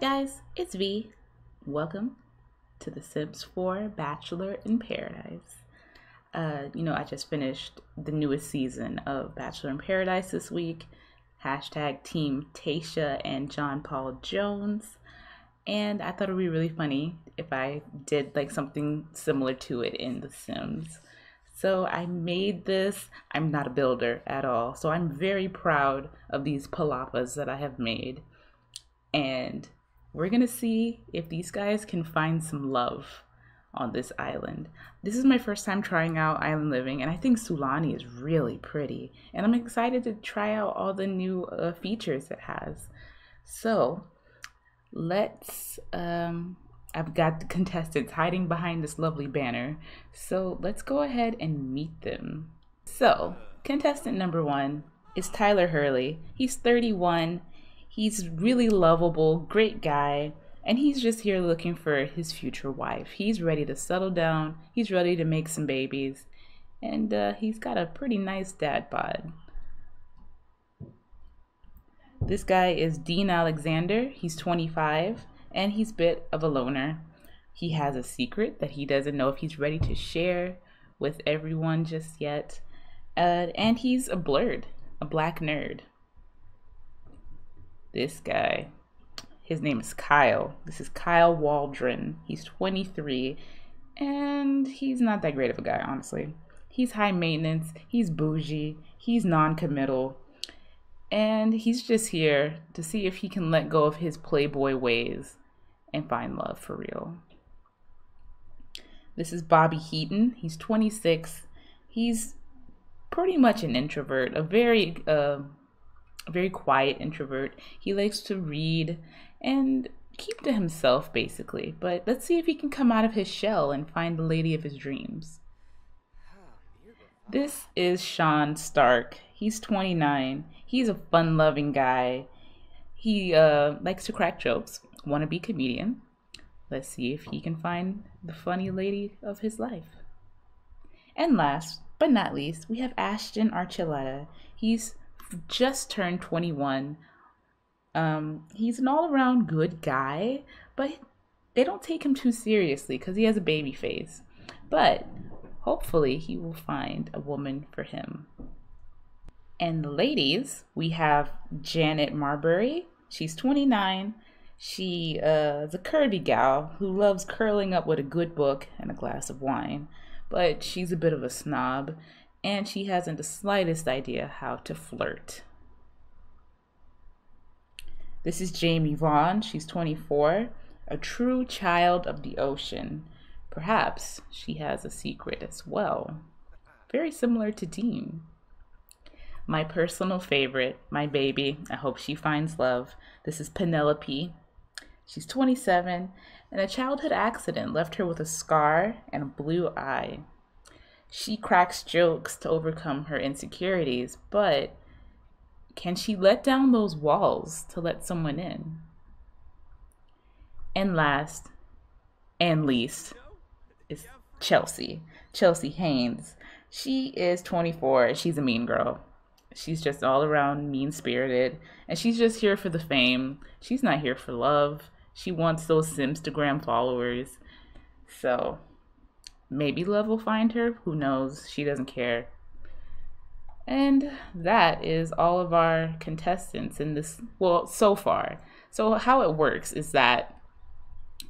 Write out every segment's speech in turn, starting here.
guys? It's V. Welcome to The Sims 4 Bachelor in Paradise. Uh, you know, I just finished the newest season of Bachelor in Paradise this week. Hashtag Team Tayshia and John Paul Jones. And I thought it would be really funny if I did like something similar to it in The Sims. So I made this. I'm not a builder at all. So I'm very proud of these palapas that I have made and we're gonna see if these guys can find some love on this island. This is my first time trying out island living, and I think Sulani is really pretty, and I'm excited to try out all the new uh, features it has. So let's. Um, I've got the contestants hiding behind this lovely banner, so let's go ahead and meet them. So, contestant number one is Tyler Hurley. He's 31 He's really lovable, great guy, and he's just here looking for his future wife. He's ready to settle down, he's ready to make some babies, and uh, he's got a pretty nice dad bod. This guy is Dean Alexander. He's 25 and he's a bit of a loner. He has a secret that he doesn't know if he's ready to share with everyone just yet. Uh, and he's a blerd, a black nerd this guy. His name is Kyle. This is Kyle Waldron. He's 23 and he's not that great of a guy, honestly. He's high maintenance, he's bougie, he's non committal, and he's just here to see if he can let go of his playboy ways and find love for real. This is Bobby Heaton. He's 26. He's pretty much an introvert, a very uh, very quiet introvert. He likes to read and keep to himself, basically. But let's see if he can come out of his shell and find the lady of his dreams. This is Sean Stark. He's 29. He's a fun loving guy. He uh, likes to crack jokes, wannabe comedian. Let's see if he can find the funny lady of his life. And last but not least, we have Ashton Archuleta. He's just turned 21. Um, he's an all around good guy, but they don't take him too seriously because he has a baby face. But hopefully, he will find a woman for him. And the ladies, we have Janet Marbury. She's 29. She uh, is a curvy gal who loves curling up with a good book and a glass of wine, but she's a bit of a snob and she hasn't the slightest idea how to flirt. This is Jamie Vaughn. She's 24, a true child of the ocean. Perhaps she has a secret as well. Very similar to Dean. My personal favorite, my baby. I hope she finds love. This is Penelope. She's 27, and a childhood accident left her with a scar and a blue eye. She cracks jokes to overcome her insecurities, but can she let down those walls to let someone in? And last and least is Chelsea. Chelsea Haynes. She is 24. She's a mean girl. She's just all around mean spirited. And she's just here for the fame. She's not here for love. She wants those Simstagram followers. So Maybe love will find her. Who knows? She doesn't care. And that is all of our contestants in this, well, so far. So, how it works is that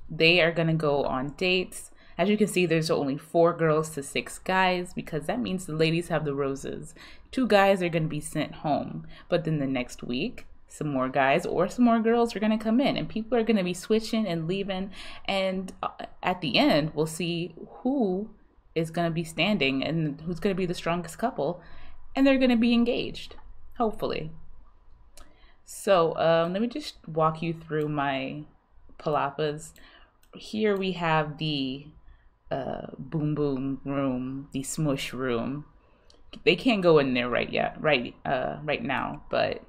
they are going to go on dates. As you can see, there's only four girls to six guys because that means the ladies have the roses. Two guys are going to be sent home. But then the next week, some more guys or some more girls are going to come in and people are going to be switching and leaving and uh, at the end we'll see who is going to be standing and who's going to be the strongest couple and they're going to be engaged hopefully. So um, let me just walk you through my palapas. Here we have the uh, boom boom room the smush room. They can't go in there right yet right uh, right now but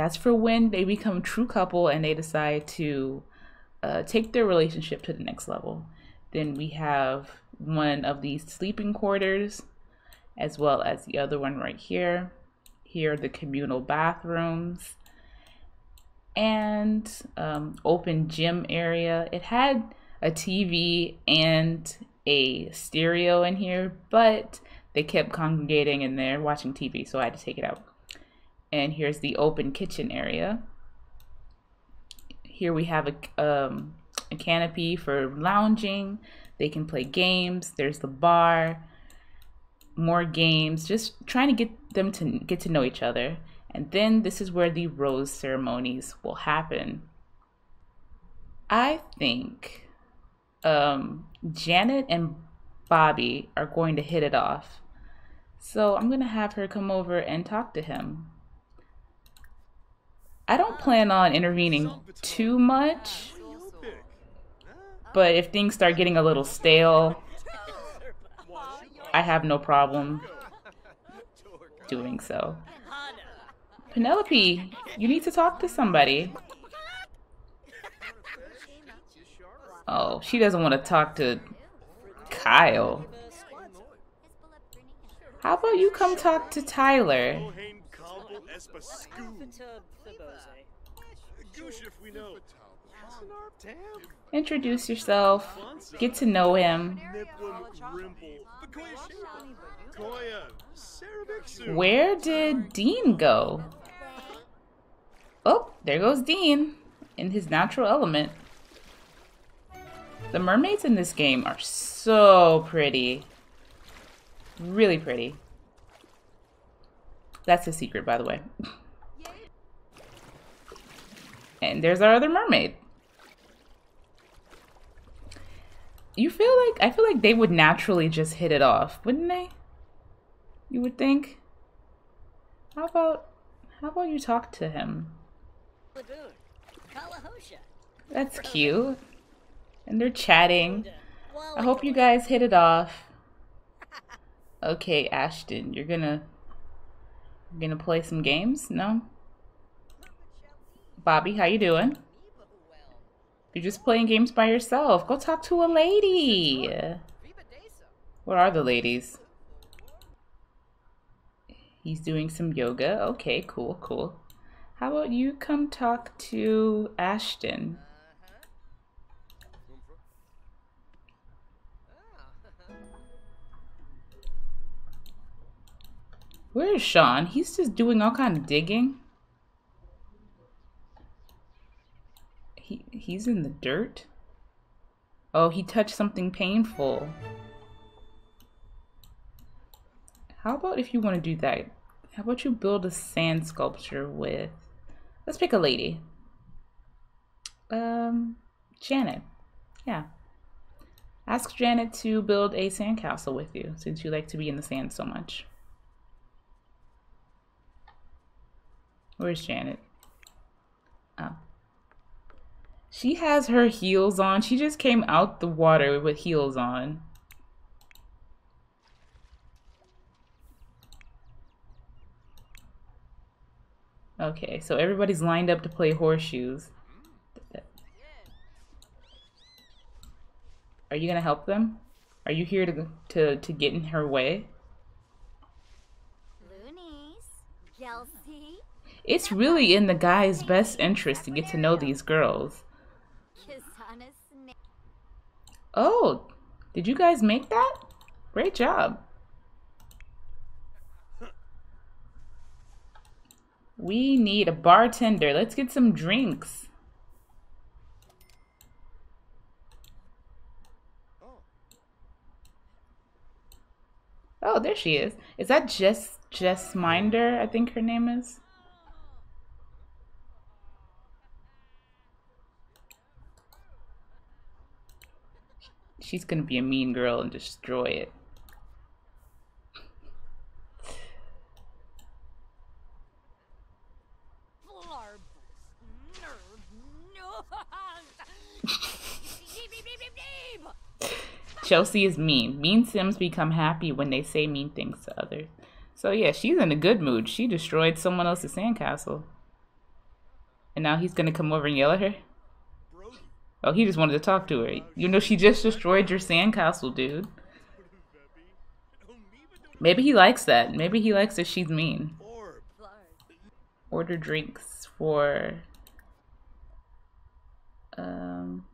that's for when they become a true couple and they decide to uh, take their relationship to the next level. Then we have one of these sleeping quarters, as well as the other one right here. Here are the communal bathrooms. and um, open gym area. It had a TV and a stereo in here, but they kept congregating in there watching TV, so I had to take it out. And here's the open kitchen area. Here we have a, um, a canopy for lounging. They can play games. There's the bar, more games, just trying to get them to get to know each other. And then this is where the rose ceremonies will happen. I think um, Janet and Bobby are going to hit it off. So I'm going to have her come over and talk to him. I don't plan on intervening too much, but if things start getting a little stale, I have no problem doing so. Penelope, you need to talk to somebody. Oh, she doesn't want to talk to Kyle. How about you come talk to Tyler? Introduce yourself. Get to know him. Where did Dean go? Oh, there goes Dean in his natural element. The mermaids in this game are so pretty. Really pretty. That's a secret, by the way. and there's our other mermaid. You feel like, I feel like they would naturally just hit it off, wouldn't they? You would think. How about, how about you talk to him? That's cute. And they're chatting. I hope you guys hit it off. Okay, Ashton, you're gonna gonna play some games? No? Bobby, how you doing? You're just playing games by yourself. Go talk to a lady. What are the ladies? He's doing some yoga. Okay, cool, cool. How about you come talk to Ashton? Where is Sean? He's just doing all kind of digging. He he's in the dirt. Oh, he touched something painful. How about if you want to do that? How about you build a sand sculpture with Let's pick a lady. Um, Janet. Yeah. Ask Janet to build a sandcastle with you, since you like to be in the sand so much. Where's Janet? Oh. She has her heels on. She just came out the water with heels on. Okay, so everybody's lined up to play horseshoes. Are you gonna help them? Are you here to to to get in her way? It's really in the guy's best interest to get to know these girls. Oh, did you guys make that? Great job. We need a bartender. Let's get some drinks. Oh, there she is. Is that Jess Jess Minder? I think her name is. She's gonna be a mean girl and destroy it. Chelsea is mean. Mean Sims become happy when they say mean things to others. So yeah, she's in a good mood. She destroyed someone else's sandcastle. And now he's gonna come over and yell at her? Oh, he just wanted to talk to her. You know, she just destroyed your sandcastle, dude. Maybe he likes that. Maybe he likes that she's mean. Order drinks for Um,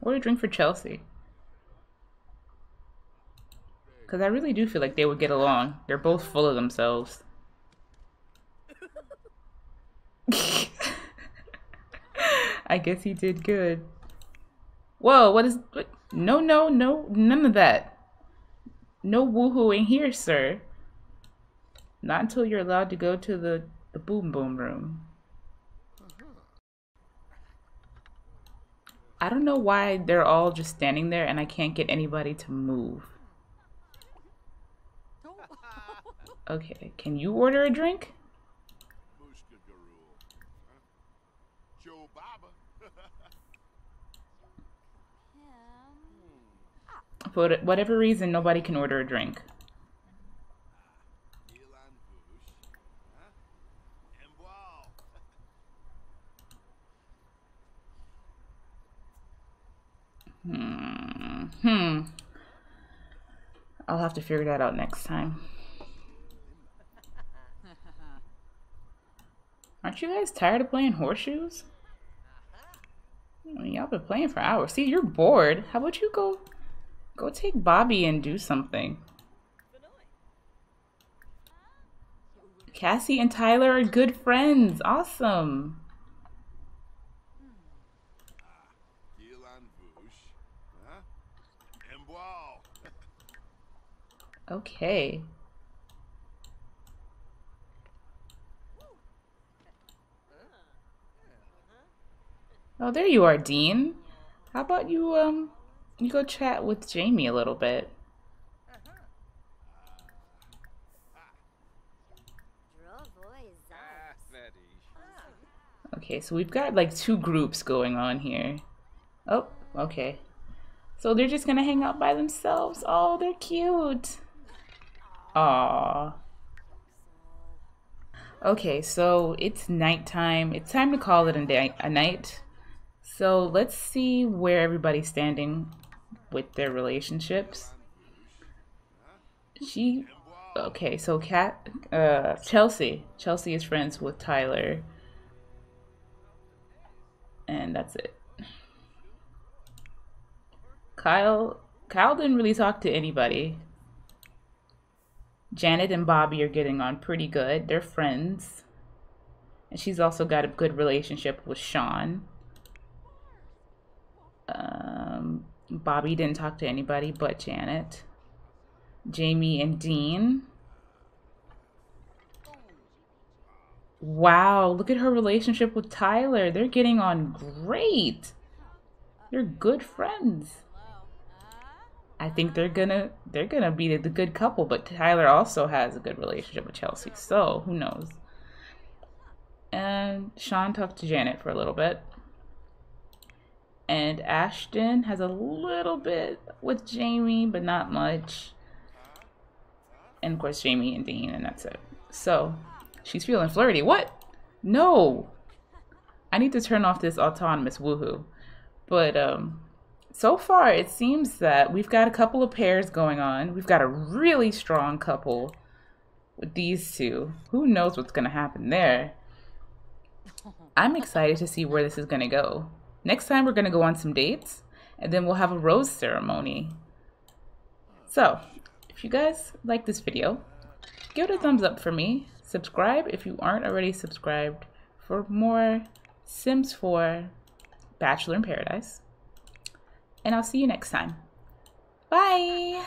order a drink for Chelsea. Because I really do feel like they would get along. They're both full of themselves. I guess he did good. Whoa, what is... What? No, no, no, none of that. No woohooing here, sir. Not until you're allowed to go to the, the boom boom room. I don't know why they're all just standing there and I can't get anybody to move. Okay, can you order a drink? For whatever reason, nobody can order a drink. Hmm. Hmm. I'll have to figure that out next time. Aren't you guys tired of playing horseshoes? I mean, y'all been playing for hours. See, you're bored. How about you go go take Bobby and do something? Cassie and Tyler are good friends. Awesome. Okay. Oh, there you are, Dean. How about you, um, you go chat with Jamie a little bit? Okay, so we've got like two groups going on here. Oh, okay. So they're just gonna hang out by themselves. Oh, they're cute. Aww. Okay, so it's nighttime. It's time to call it a, day, a night. So let's see where everybody's standing with their relationships. She, okay, so Cat, uh, Chelsea. Chelsea is friends with Tyler. And that's it. Kyle, Kyle didn't really talk to anybody. Janet and Bobby are getting on pretty good. They're friends. And she's also got a good relationship with Sean. Um, Bobby didn't talk to anybody but Janet. Jamie and Dean. Wow, look at her relationship with Tyler. They're getting on great. They're good friends. I think they're gonna they're gonna be the good couple, but Tyler also has a good relationship with Chelsea, so who knows? And Sean talked to Janet for a little bit. And Ashton has a little bit with Jamie, but not much. And of course Jamie and Dean, and that's it. So she's feeling flirty. What? No. I need to turn off this autonomous woohoo. But um so far it seems that we've got a couple of pairs going on. We've got a really strong couple with these two. Who knows what's going to happen there? I'm excited to see where this is going to go. Next time we're going to go on some dates and then we'll have a rose ceremony. So, if you guys like this video, give it a thumbs up for me. Subscribe if you aren't already subscribed for more Sims 4 Bachelor in Paradise and I'll see you next time. Bye!